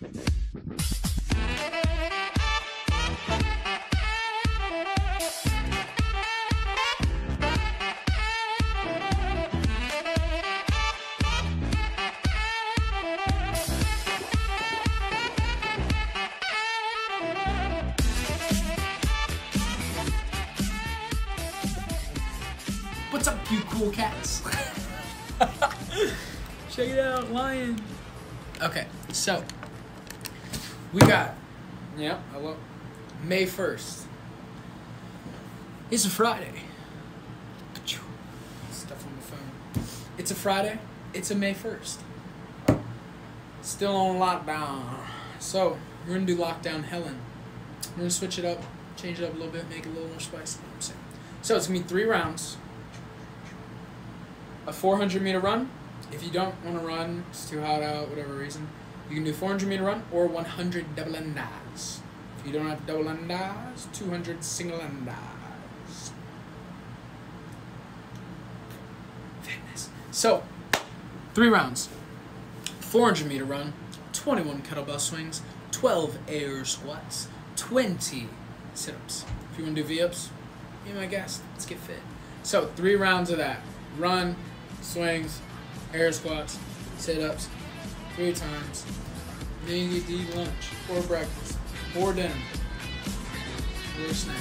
What's up, you cool cats? Check it out, lion. Okay, so we got yeah, I hello. May first. It's a Friday. Stuff on the phone. It's a Friday. It's a May first. Still on lockdown. So we're gonna do lockdown Helen. We're gonna switch it up, change it up a little bit, make it a little more spicy. You know what I'm saying. So it's gonna be three rounds a 400 meter run. If you don't want to run, it's too hot out, whatever reason, you can do 400 meter run or 100 double unders. If you don't have double unders, 200 single unders. Fitness. So, three rounds 400 meter run, 21 kettlebell swings, 12 air squats, 20 sit ups. If you want to do V ups, be my guest. Let's get fit. So, three rounds of that run, swings, air squats, sit ups, three times. Then you eat lunch, or breakfast, or dinner, or a snack.